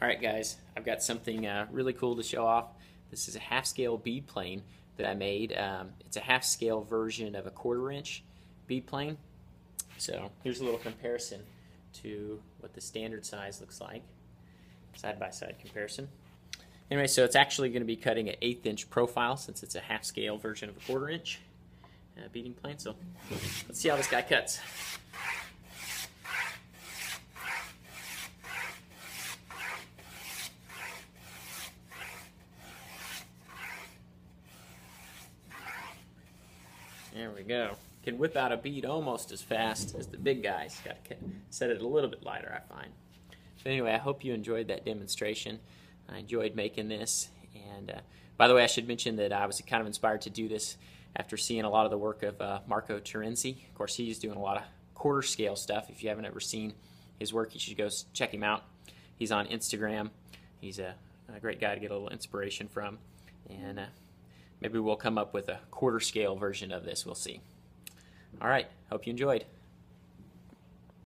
All right, guys, I've got something uh, really cool to show off. This is a half-scale bead plane that I made. Um, it's a half-scale version of a quarter-inch bead plane. So here's a little comparison to what the standard size looks like, side-by-side -side comparison. Anyway, so it's actually going to be cutting an eighth-inch profile since it's a half-scale version of a quarter-inch uh, beading plane. So let's see how this guy cuts. There we go. Can whip out a bead almost as fast as the big guys. Got to set it a little bit lighter, I find. But anyway, I hope you enjoyed that demonstration. I enjoyed making this. And uh, by the way, I should mention that I was kind of inspired to do this after seeing a lot of the work of uh, Marco Terenzi. Of course, he's doing a lot of quarter scale stuff. If you haven't ever seen his work, you should go check him out. He's on Instagram. He's a, a great guy to get a little inspiration from. And uh, Maybe we'll come up with a quarter scale version of this. We'll see. All right. Hope you enjoyed.